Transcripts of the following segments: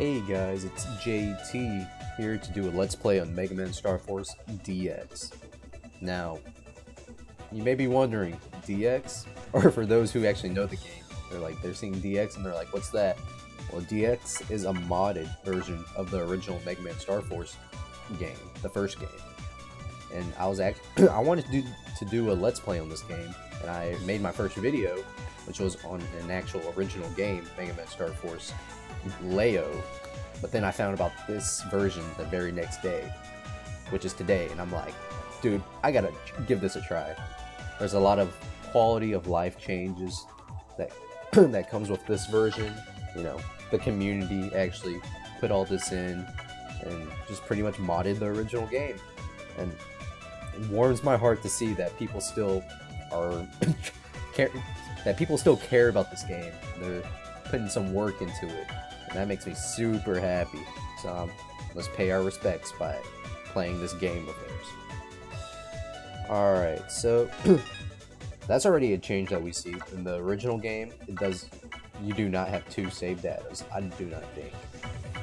Hey guys, it's JT here to do a Let's Play on Mega Man Star Force DX. Now, you may be wondering, DX? Or for those who actually know the game, they're like, they're seeing DX and they're like, what's that? Well, DX is a modded version of the original Mega Man Star Force game, the first game. And I was act I wanted to do, to do a Let's Play on this game, and I made my first video, which was on an actual original game, Mega Man Star Force Leo. But then I found about this version the very next day, which is today, and I'm like, dude, I gotta give this a try. There's a lot of quality of life changes that that comes with this version. You know, the community actually put all this in and just pretty much modded the original game. And it warms my heart to see that people still are care that people still care about this game. They're putting some work into it, and that makes me super happy. So um, let's pay our respects by playing this game of theirs. Alright, so that's already a change that we see. In the original game, it does you do not have two save datas. I do not think.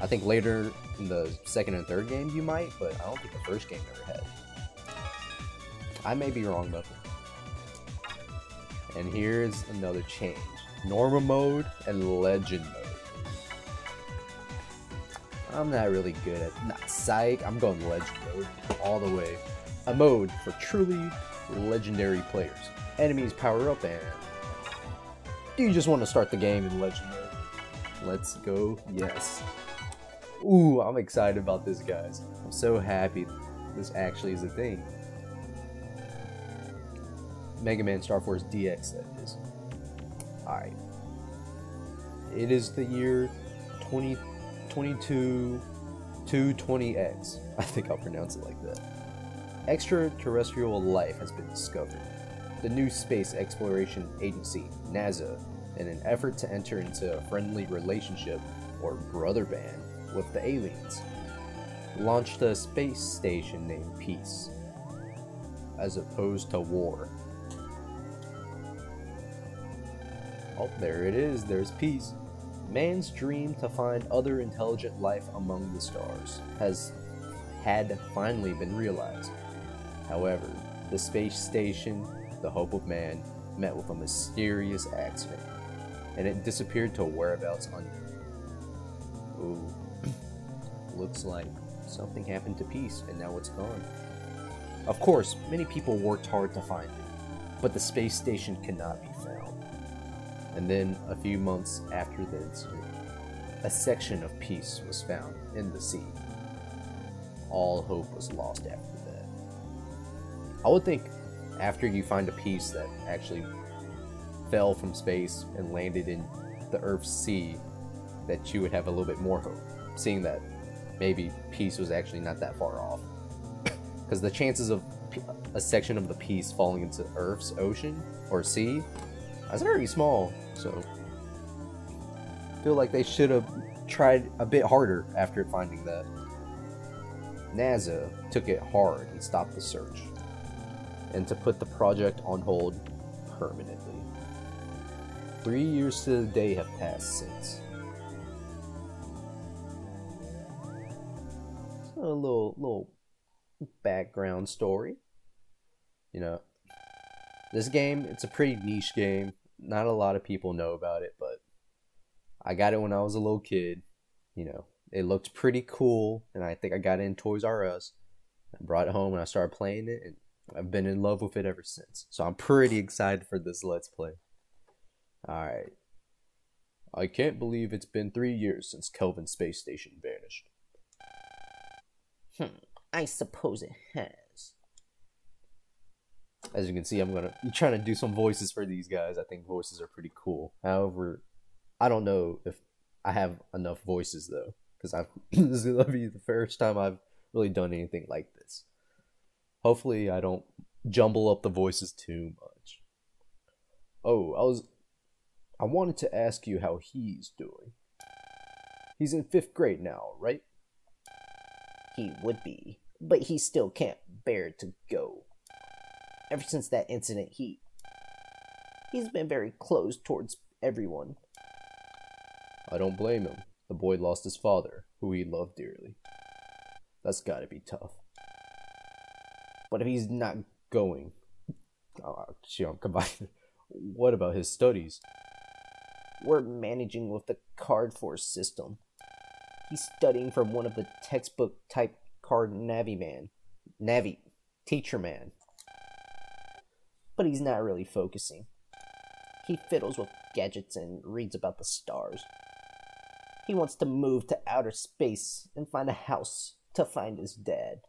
I think later in the second and third game you might, but I don't think the first game ever had. I may be wrong that. And here's another change. Normal mode and legend mode. I'm not really good at not psych, I'm going legend mode all the way. A mode for truly legendary players. Enemies power up and do you just want to start the game in legend mode? Let's go, yes. Ooh, I'm excited about this guys. I'm so happy this actually is a thing. Mega Man Star Force DX that is. Alright. It is the year 2022 220X. I think I'll pronounce it like that. Extraterrestrial life has been discovered. The new Space Exploration Agency, NASA, in an effort to enter into a friendly relationship, or brother band, with the aliens, launched a space station named Peace, as opposed to War. Oh, there it is, there's Peace. Man's dream to find other intelligent life among the stars has had finally been realized. However, the space station, the hope of man, met with a mysterious accident, and it disappeared to whereabouts unknown. Ooh, looks like something happened to Peace, and now it's gone. Of course, many people worked hard to find it, but the space station cannot be found. And then, a few months after the incident, a section of Peace was found in the sea. All hope was lost after that. I would think after you find a piece that actually fell from space and landed in the Earth's sea, that you would have a little bit more hope, seeing that maybe Peace was actually not that far off. Because the chances of a section of the piece falling into Earth's ocean or sea that's very small. So, feel like they should have tried a bit harder after finding that. NASA took it hard and stopped the search, and to put the project on hold permanently. Three years to the day have passed since. A little, little background story. You know, this game, it's a pretty niche game. Not a lot of people know about it, but I got it when I was a little kid. You know, it looked pretty cool, and I think I got it in Toys R Us. I brought it home and I started playing it, and I've been in love with it ever since. So I'm pretty excited for this Let's Play. Alright. I can't believe it's been three years since Kelvin Space Station vanished. Hmm, I suppose it has. As you can see, I'm gonna I'm trying to do some voices for these guys. I think voices are pretty cool. However, I don't know if I have enough voices though, because I've this is gonna be the first time I've really done anything like this. Hopefully, I don't jumble up the voices too much. Oh, I was I wanted to ask you how he's doing. He's in fifth grade now, right? He would be, but he still can't bear to go. Ever since that incident, he. He's been very closed towards everyone. I don't blame him. The boy lost his father, who he loved dearly. That's gotta be tough. But if he's not going, oh, I'm combining. Oh, what about his studies? We're managing with the card force system. He's studying from one of the textbook type card Navi man. Navi teacher man. But he's not really focusing. He fiddles with gadgets and reads about the stars. He wants to move to outer space and find a house to find his dad.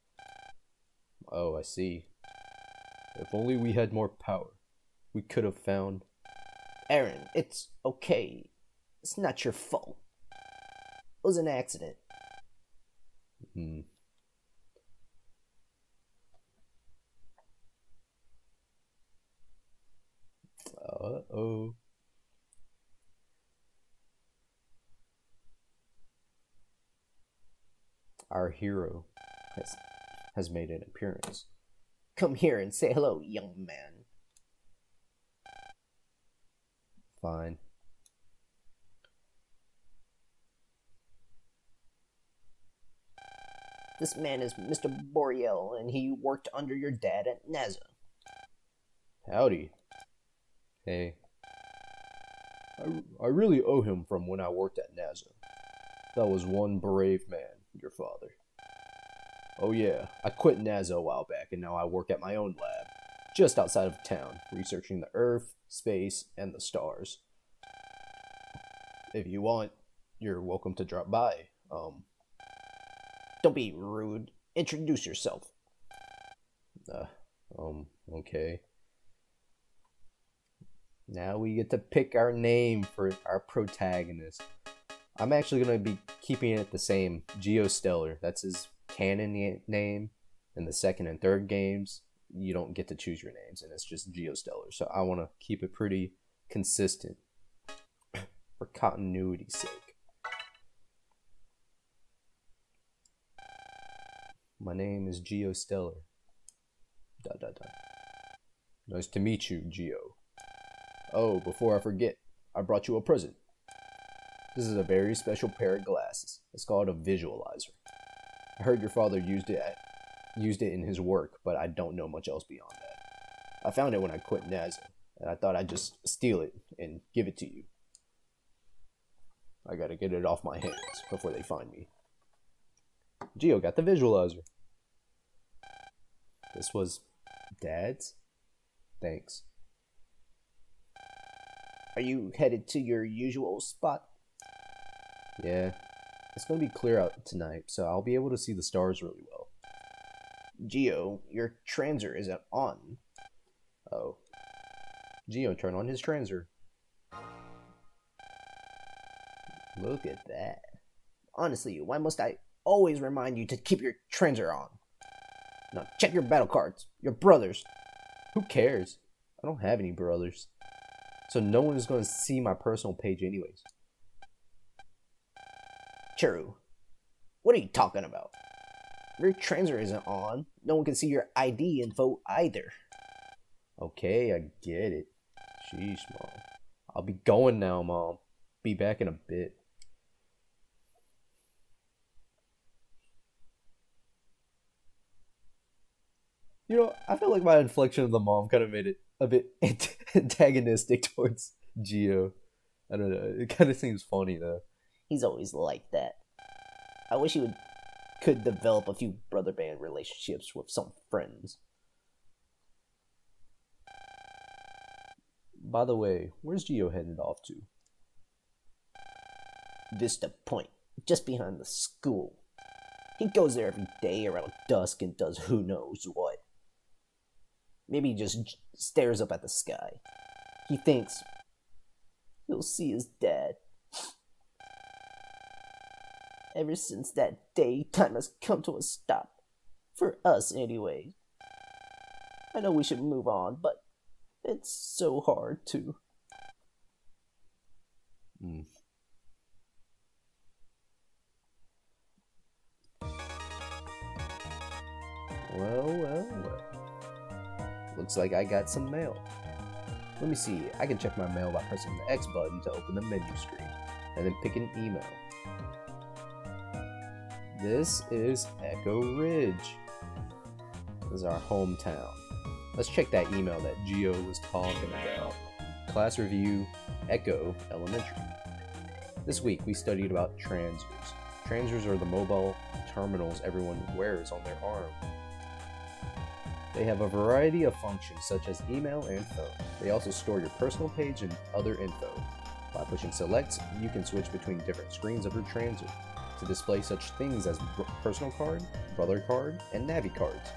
Oh, I see. If only we had more power, we could have found. Aaron, it's okay. It's not your fault. It was an accident. Hmm. Uh oh. Our hero has, has made an appearance. Come here and say hello, young man. Fine. This man is Mr. Boreal, and he worked under your dad at NASA. Howdy. Hey. I, I really owe him from when I worked at NASA. That was one brave man, your father. Oh yeah, I quit NASA a while back and now I work at my own lab, just outside of town, researching the Earth, space, and the stars. If you want, you're welcome to drop by. Um, Don't be rude. Introduce yourself. uh, um, okay. Now we get to pick our name for our protagonist. I'm actually going to be keeping it the same. Geo Stelar. That's his canon name. In the second and third games, you don't get to choose your names, and it's just Geo Stelar. So I want to keep it pretty consistent for continuity's sake. My name is Geo Stelar. Dot. Nice to meet you, Geo. Oh, before I forget, I brought you a present. This is a very special pair of glasses. It's called a visualizer. I heard your father used it at, used it in his work, but I don't know much else beyond that. I found it when I quit NASA, and I thought I'd just steal it and give it to you. I gotta get it off my hands before they find me. Geo got the visualizer. This was Dad's? Thanks. Are you headed to your usual spot? Yeah. It's gonna be clear out tonight, so I'll be able to see the stars really well. Geo, your transer isn't on. Oh. Geo, turn on his transer. Look at that. Honestly, why must I always remind you to keep your transer on? Now check your battle cards. Your brothers. Who cares? I don't have any brothers. So no one is gonna see my personal page anyways. True. What are you talking about? Your transer isn't on. No one can see your ID info either. Okay, I get it. Sheesh, mom. I'll be going now, mom. Be back in a bit. You know, I feel like my inflection of the mom kind of made it a bit antagonistic towards Geo. I don't know. It kind of seems funny though. He's always like that. I wish he would could develop a few brother band relationships with some friends. By the way, where's Geo headed off to? Vista Point, just behind the school. He goes there every day around dusk and does who knows what. Maybe he just stares up at the sky. He thinks he'll see his dad. Ever since that day, time has come to a stop. For us, anyway. I know we should move on, but it's so hard to. Hmm. Well, well, well. Looks like I got some mail. Let me see. I can check my mail by pressing the X button to open the menu screen, and then pick an email. This is Echo Ridge. This is our hometown. Let's check that email that Geo was talking about. Class review, Echo Elementary. This week we studied about transers. Transers are the mobile terminals everyone wears on their arm. They have a variety of functions such as email and phone. They also store your personal page and other info. By pushing select, you can switch between different screens of your transer to display such things as personal card, brother card, and navi cards.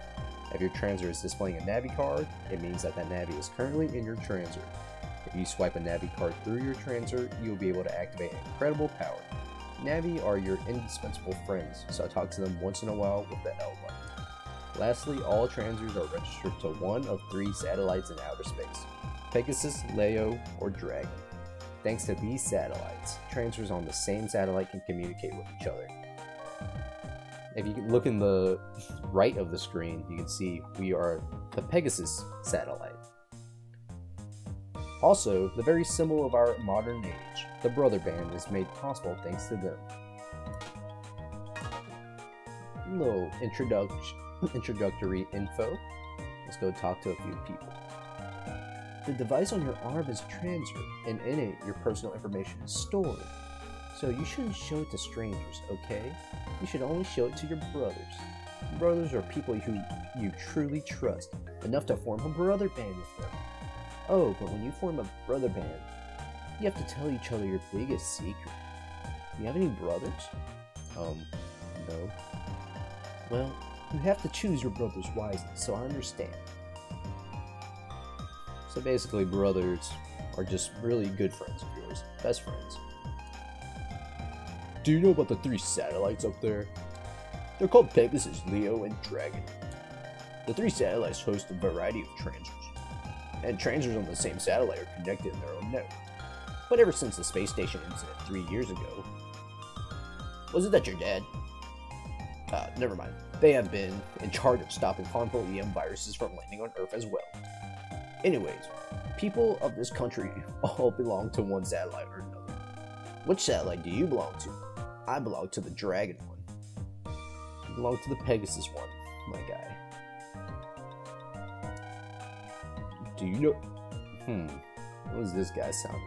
If your transer is displaying a navi card, it means that that navi is currently in your transer. If you swipe a navi card through your transer, you'll be able to activate incredible power. Navi are your indispensable friends, so talk to them once in a while with the L button. Lastly, all transers are registered to one of three satellites in outer space Pegasus, Leo, or Dragon. Thanks to these satellites, transers on the same satellite can communicate with each other. If you look in the right of the screen, you can see we are the Pegasus satellite. Also, the very symbol of our modern age, the Brother Band, is made possible thanks to them. Little introduction introductory info. Let's go talk to a few people. The device on your arm is a transer, and in it, your personal information is stored. So you shouldn't show it to strangers, okay? You should only show it to your brothers. Brothers are people who you truly trust, enough to form a brother band with them. Oh, but when you form a brother band, you have to tell each other your biggest secret. Do you have any brothers? Um, no. Well, you have to choose your brothers wisely, so I understand. So basically, brothers are just really good friends of yours, best friends. Do you know about the three satellites up there? They're called Pegasus, Leo, and Dragon. The three satellites host a variety of transers, and transers on the same satellite are connected in their own network. But ever since the space station incident three years ago, was it that your dad? Uh, never mind. They have been in charge of stopping harmful EM viruses from landing on Earth as well. Anyways, people of this country all belong to one satellite or another. Which satellite do you belong to? I belong to the Dragon one. You belong to the Pegasus one, my guy. Do you know? Hmm. What does this guy sound?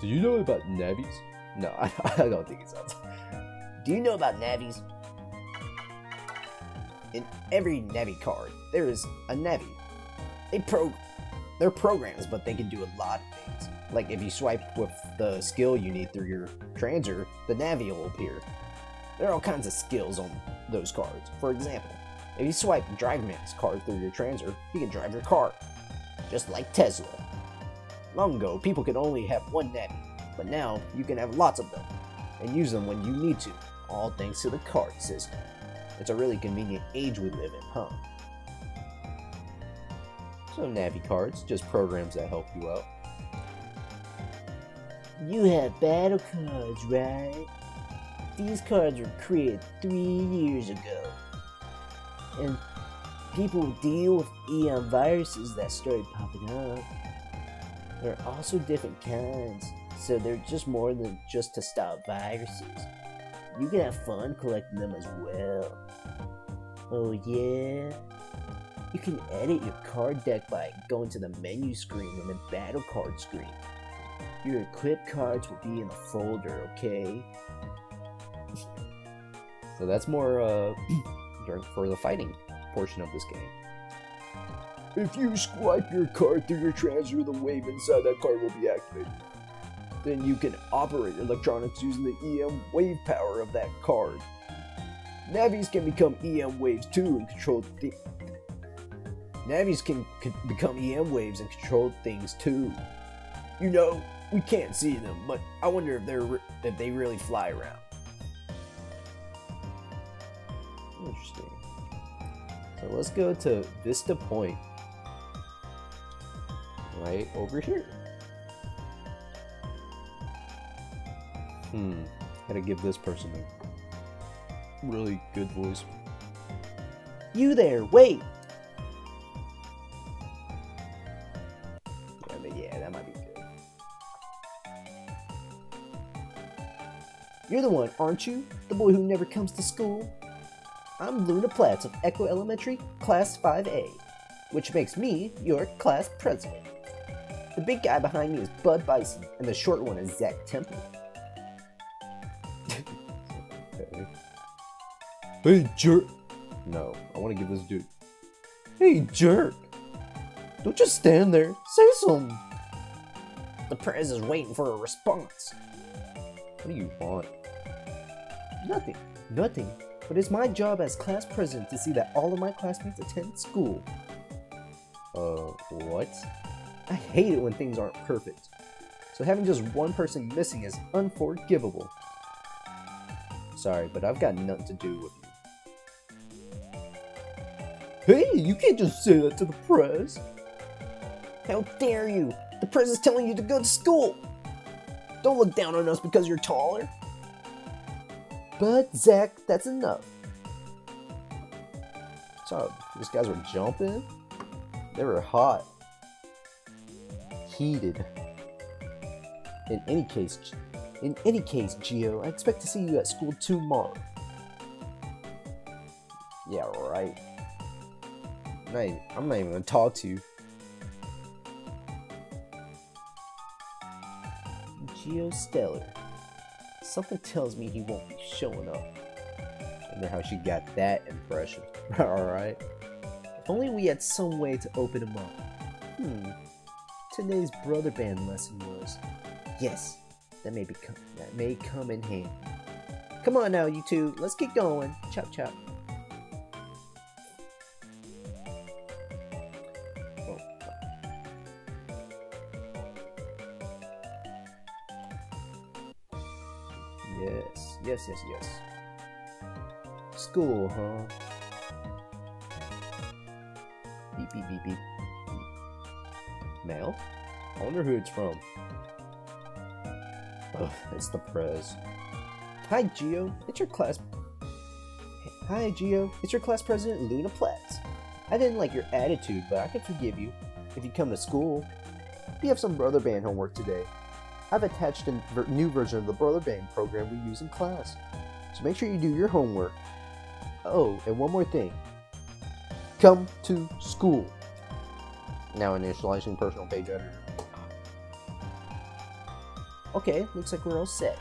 Do you know about Navis? No, I, I don't think it sounds. Do you know about Navis? In every Nevi card, there is a Nevi. They pro they're programs, but they can do a lot of things. Like if you swipe with the skill you need through your transer, the Navi will appear. There are all kinds of skills on those cards. For example, if you swipe Drive Man's card through your transer, he can drive your car. Just like Tesla. Long ago, people could only have one Navi, but now you can have lots of them, and use them when you need to, all thanks to the card system. It's a really convenient age we live in, huh? So Navi cards, just programs that help you out. You have battle cards, right? These cards were created three years ago. And people deal with EM viruses that started popping up. There are also different kinds, so they're just more than just to stop viruses. You can have fun collecting them as well. Oh yeah? You can edit your card deck by going to the menu screen and the battle card screen. Your equipped cards will be in a folder, okay? so that's more uh, for the fighting portion of this game. If you swipe your card through your transer, the wave inside that card will be activated. Then you can operate electronics using the EM wave power of that card. Navis can become EM waves too and control th- Navis can, can become EM waves and control things too. You know, we can't see them, but I wonder if they're if they really fly around. Interesting. So let's go to Vista Point. Right over here. Hmm. Gotta give this person a really good voice. You there, wait! Yeah, that might be good. You're the one, aren't you? The boy who never comes to school? I'm Luna Platz of Echo Elementary, Class 5A, which makes me your class president. The big guy behind me is Bud Bison, and the short one is Zach Temple. Hey, jerk! No, I want to give this dude. Hey, jerk! Don't just stand there. Say something. The prez is waiting for a response. What do you want? Nothing, nothing. But it's my job as class president to see that all of my classmates attend school. Uh, what? I hate it when things aren't perfect. So having just one person missing is unforgivable. Sorry, but I've got nothing to do with you. Hey, you can't just say that to the press. How dare you? The press is telling you to go to school. Don't look down on us because you're taller. But Zach, that's enough. So, these guys were jumping? They were hot. Heated. In any case, in any case, Geo, I expect to see you at school tomorrow. Yeah, right. Not even, I'm not even gonna talk to you. Geo Stelar. Something tells me he won't be showing up. I wonder how she got that impression. Alright. If only we had some way to open him up. Hmm. Today's brother band lesson was. Yes, that may become that may come in handy. Come on now, you two. Let's get going. Chop chop. Yes, yes, yes. School, huh? Beep, beep, beep, beep. Mail? I wonder who it's from. Oh, Ugh, it's the prez. Hi, Geo. It's your class. Hi, Geo. It's your class president, Luna Platz. I didn't like your attitude, but I can forgive you if you come to school. We have some brother band homework today. I've attached a new version of the brother band program we use in class, so make sure you do your homework. Oh, and one more thing. Come to school. Now initializing personal page editor. Okay, looks like we're all set.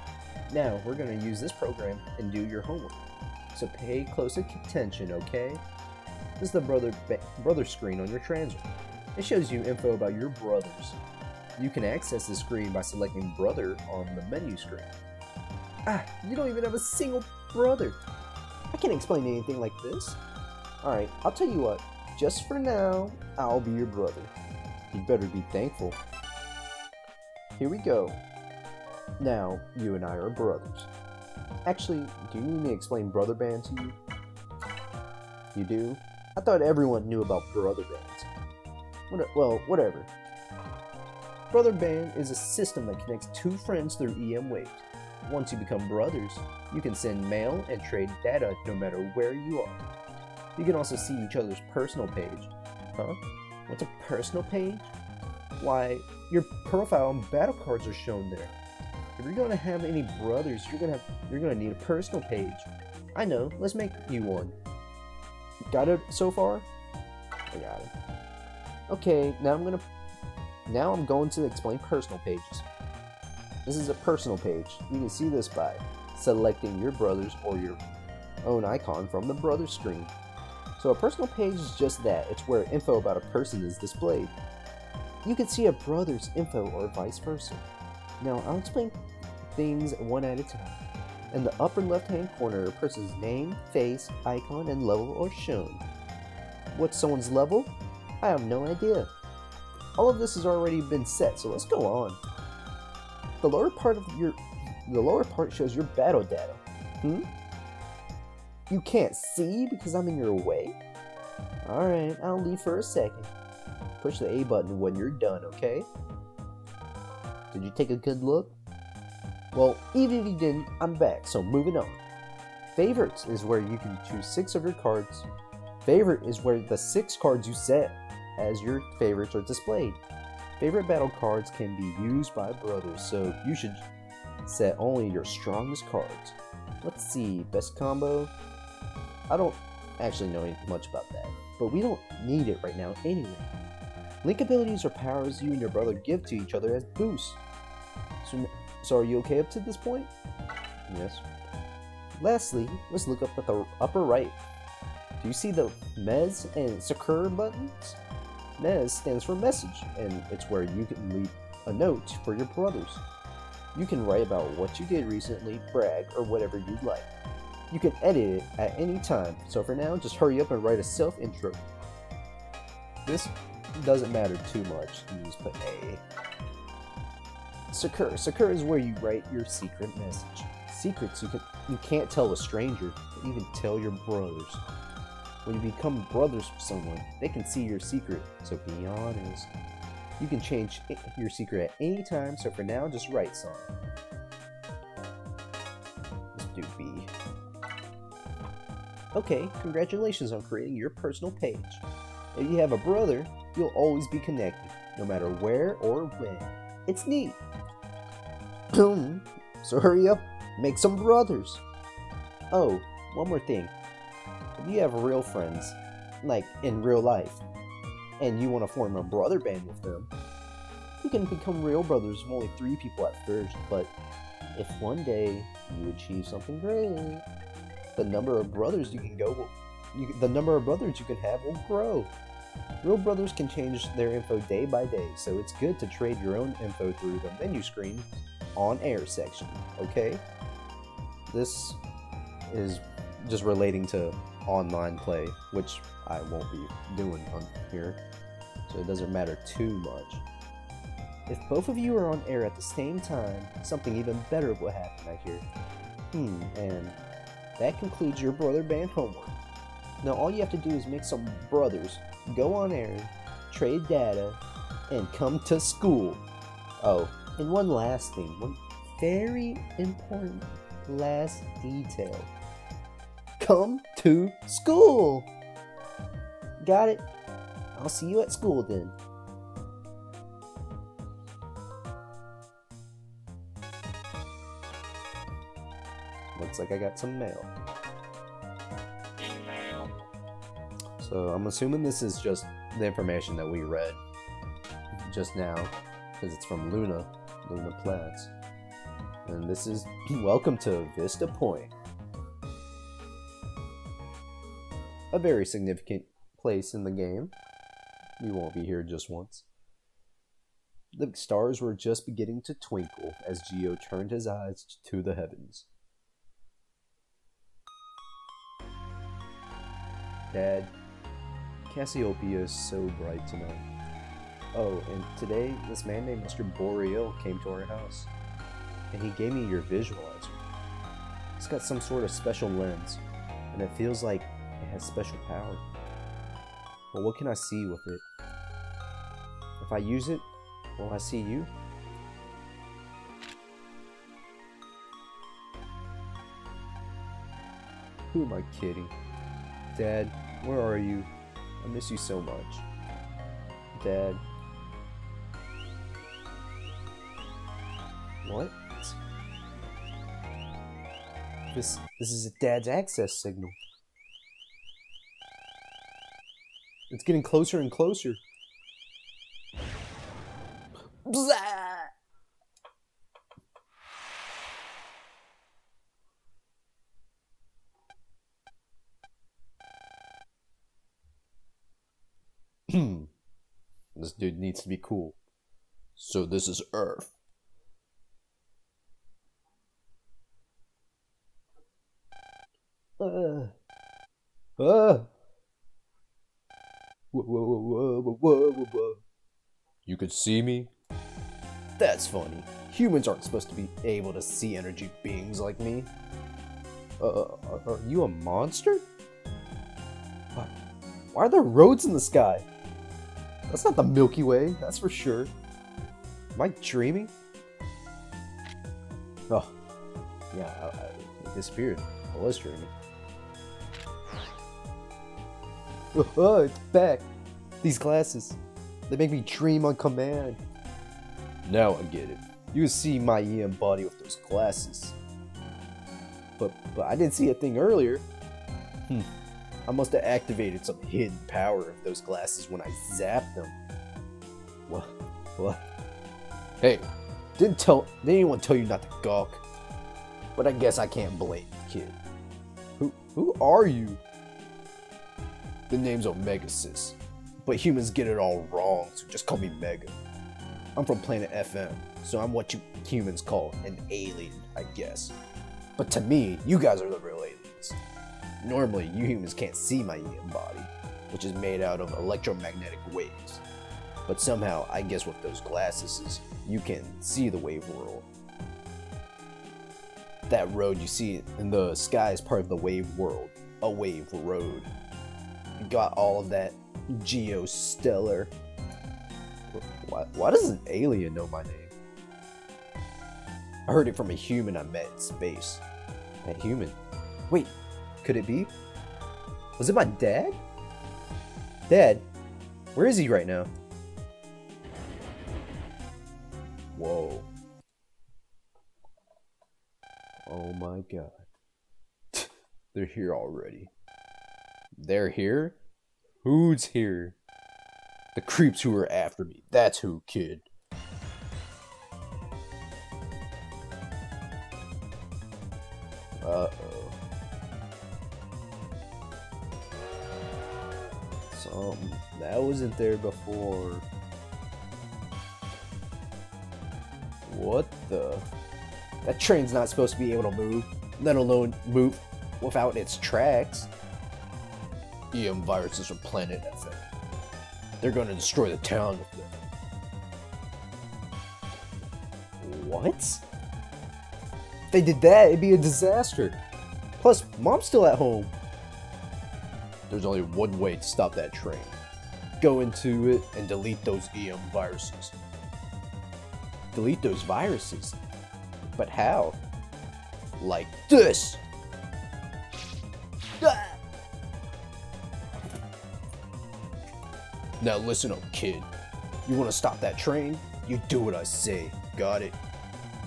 Now, we're going to use this program and do your homework. So pay close attention, okay? This is the brother brother screen on your transit. It shows you info about your brothers. You can access the screen by selecting brother on the menu screen. Ah, you don't even have a single brother. I can't explain anything like this. Alright, I'll tell you what. Just for now, I'll be your brother. You better be thankful. Here we go. Now, you and I are brothers. Actually, do you need me to explain brother band to you? You do? I thought everyone knew about brother bands. What, well, whatever. Brother band is a system that connects two friends through EM waves. Once you become brothers, you can send mail and trade data no matter where you are. You can also see each other's personal page. Huh? What's a personal page? Why, your profile and battle cards are shown there. If you're gonna have any brothers, you're gonna have you're gonna need a personal page. I know. Let's make you one. Got it so far? I got it. Okay, now I'm gonna now I'm going to explain personal pages. This is a personal page. You can see this by selecting your brother's or your own icon from the brother screen. So a personal page is just that. It's where info about a person is displayed. You can see a brother's info or vice versa. Now, I'll explain things one at a time. In the upper left hand corner, a person's name, face, icon, and level are shown. What's someone's level? I have no idea. All of this has already been set, so let's go on. The lower part of your the lower part shows your battle data. Hmm? You can't see because I'm in your way? Alright, I'll leave for a second. Push the A button when you're done, okay? Did you take a good look? Well, even if you didn't, I'm back, so moving on. Favorites is where you can choose six of your cards. Favorite is where the six cards you set as your favorites are displayed. Favorite battle cards can be used by brothers, so you should set only your strongest cards. Let's see, best combo? I don't actually know much about that, but we don't need it right now anyway. Link abilities are powers you and your brother give to each other as boosts. So, so are you okay up to this point? Yes. Lastly, let's look up at the upper right. Do you see the Mez and Sakura buttons? Mez stands for message, and it's where you can leave a note for your brothers. You can write about what you did recently, brag, or whatever you'd like. You can edit it at any time, so for now, just hurry up and write a self-intro. This doesn't matter too much, you just put A. Sakura. Sakura is where you write your secret message. Secrets you can you can't tell a stranger, can tell your brothers. When you become brothers with someone, they can see your secret, so be honest. You can change your secret at any time, so for now, just write some. Let's do B. Okay, congratulations on creating your personal page. If you have a brother, you'll always be connected, no matter where or when. It's neat. so hurry up, make some brothers. Oh, one more thing. You have real friends, like in real life, and you want to form a brother band with them, you can become real brothers with only three people at first, but if one day you achieve something great, the number of brothers you can go, you, the number of brothers you can have will grow. Real brothers can change their info day by day, so it's good to trade your own info through the menu screen on air section, okay? This is just relating to online play, which I won't be doing on here, so it doesn't matter too much. If both of you are on air at the same time, something even better will happen, I hear. Hmm, and that concludes your brother band homework. Now all you have to do is make some brothers, go on air, trade data, and come to school. Oh, and one last thing, one very important last detail. Come to school! Got it? I'll see you at school then. Looks like I got some mail. So I'm assuming this is just the information that we read just now, because it's from Luna, Luna Platz. And this is welcome to Vista Point. A very significant place in the game. You won't be here just once. The stars were just beginning to twinkle as Geo turned his eyes to the heavens. Dad, Cassiopeia is so bright tonight. Oh, and today, this man named Mr. Boreal came to our house. And he gave me your visualizer. It's got some sort of special lens, and it feels like it has special power. But what can I see with it? If I use it, will I see you? Who am I kidding? Dad, where are you? I miss you so much. Dad. What? This this is a dad's access signal. It's getting closer and closer. This dude needs to be cool. So this is Earth. Uh. Uh. Whoa, whoa, whoa, whoa, whoa. You could see me? That's funny. Humans aren't supposed to be able to see energy beings like me. Uh, are, are you a monster? Why, why are there roads in the sky? That's not the Milky Way, that's for sure. Am I dreaming? Oh, yeah, I, I, it disappeared. I was dreaming. Oh, it's back. These glasses, they make me dream on command. Now I get it. You see my EM body with those glasses. But but I didn't see a thing earlier. Hmm. I must have activated some hidden power of those glasses when I zapped them. What? What? Hey, didn't tell didn't anyone tell you not to gawk? But I guess I can't blame the kid. Who who are you? The name's Omega-Xis, but humans get it all wrong, so just call me Mega. I'm from planet FM, so I'm what you humans call an alien, I guess. But to me, you guys are the real aliens. Normally, you humans can't see my EM body, which is made out of electromagnetic waves. But somehow, I guess with those glasses, is you can see the wave world. That road you see in the sky is part of the wave world, a wave road. Got all of that Geo Stelar. Why, why does an alien know my name? I heard it from a human I met in space. A human? Wait, could it be? Was it my dad? Dad, where is he right now? Whoa. Oh my god. They're here already. They're here? Who's here? The creeps who are after me. That's who, kid. Uh oh. Something that wasn't there before. What the? That train's not supposed to be able to move, let alone move without its tracks. EM viruses from planet FM. They're to destroy the town with them. What? If they did that, it'd be a disaster. Plus, mom's still at home. There's only one way to stop that train. Go into it and delete those EM viruses. Delete those viruses? But how? Like this! Now listen up, kid. You want to stop that train? You do what I say. Got it?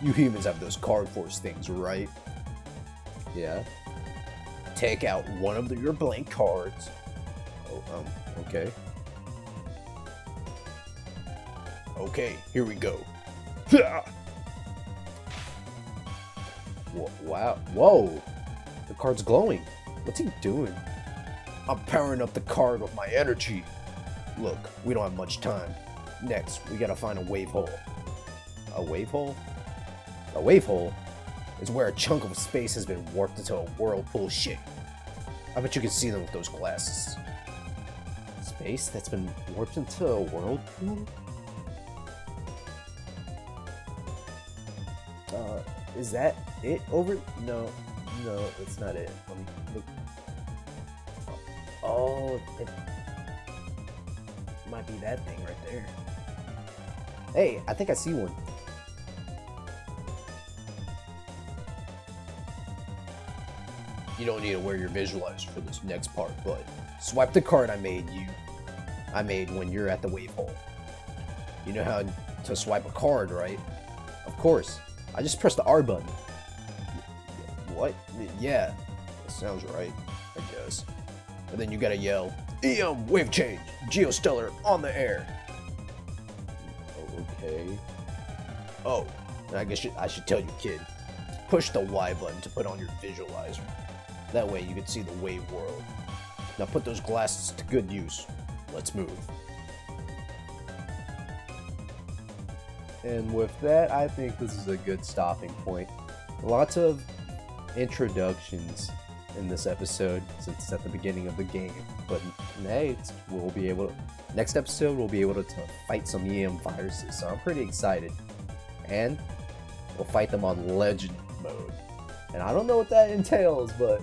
You humans have those card force things, right? Yeah. Take out one of the, your blank cards. Oh, um, okay. Okay, here we go. Wow. Whoa. The card's glowing. What's he doing? I'm powering up the card with my energy. Look, we don't have much time. Next, we gotta find a wave hole. A wave hole? A wave hole is where a chunk of space has been warped into a whirlpool shape. I bet you can see them with those glasses. Space that's been warped into a whirlpool? Uh, is that it over? No, no, that's not it. Let me look. Oh, it be that thing right there. Hey, I think I see one. You don't need to wear your visualizer for this next part, but swipe the card I made you. I made when you're at the wave hole. You know how to swipe a card, right? Of course. I just pressed the R button. What? Yeah, that sounds right, I guess. And then you gotta yell, EM wave change, Geo Stelar on the air. Okay. Oh, I guess I should tell you, kid. Push the Y button to put on your visualizer. That way you can see the wave world. Now put those glasses to good use. Let's move. And with that, I think this is a good stopping point. Lots of introductions in this episode since it's at the beginning of the game. But next, we'll be able to, next episode, we'll be able to, to fight some EM viruses. So I'm pretty excited. And we'll fight them on legend mode. And I don't know what that entails, but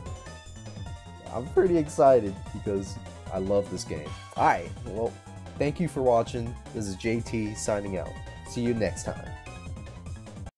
I'm pretty excited because I love this game. Alright, well, thank you for watching. This is JT signing out. See you next time.